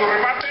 su remate.